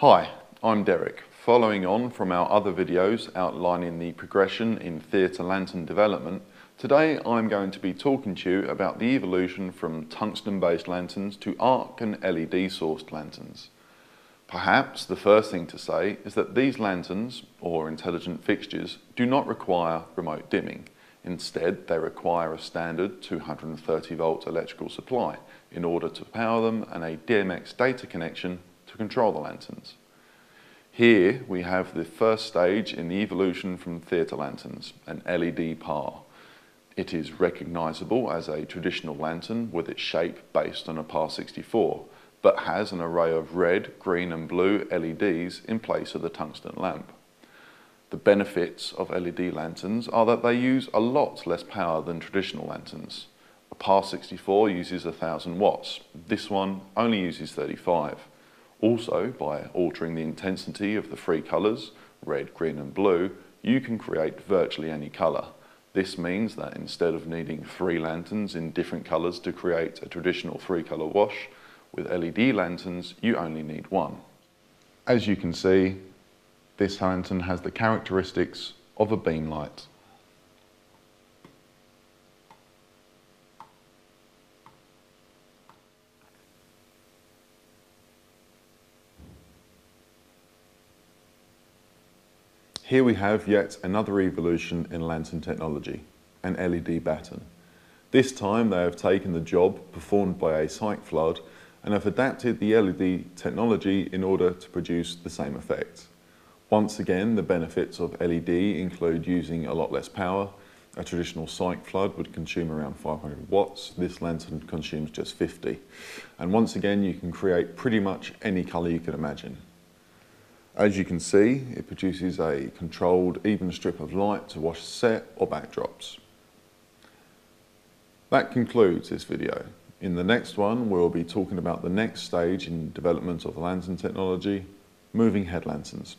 Hi, I'm Derek. Following on from our other videos outlining the progression in theatre lantern development, today I'm going to be talking to you about the evolution from tungsten-based lanterns to arc and LED sourced lanterns. Perhaps the first thing to say is that these lanterns, or intelligent fixtures, do not require remote dimming. Instead, they require a standard 230 volt electrical supply in order to power them and a DMX data connection to control the lanterns. Here we have the first stage in the evolution from theatre lanterns, an LED PAR. It is recognisable as a traditional lantern with its shape based on a PAR 64, but has an array of red, green and blue LEDs in place of the tungsten lamp. The benefits of LED lanterns are that they use a lot less power than traditional lanterns. A PAR 64 uses 1000 watts, this one only uses 35. Also, by altering the intensity of the three colours, red, green and blue, you can create virtually any colour. This means that instead of needing three lanterns in different colours to create a traditional three colour wash, with LED lanterns you only need one. As you can see, this lantern has the characteristics of a beam light. Here we have yet another evolution in lantern technology, an LED batten. This time they have taken the job performed by a cyc flood and have adapted the LED technology in order to produce the same effect. Once again, the benefits of LED include using a lot less power. A traditional cyc flood would consume around 500 watts. This lantern consumes just 50. And once again, you can create pretty much any color you can imagine. As you can see, it produces a controlled even strip of light to wash set or backdrops. That concludes this video. In the next one, we'll be talking about the next stage in development of the lantern technology, moving head lanterns.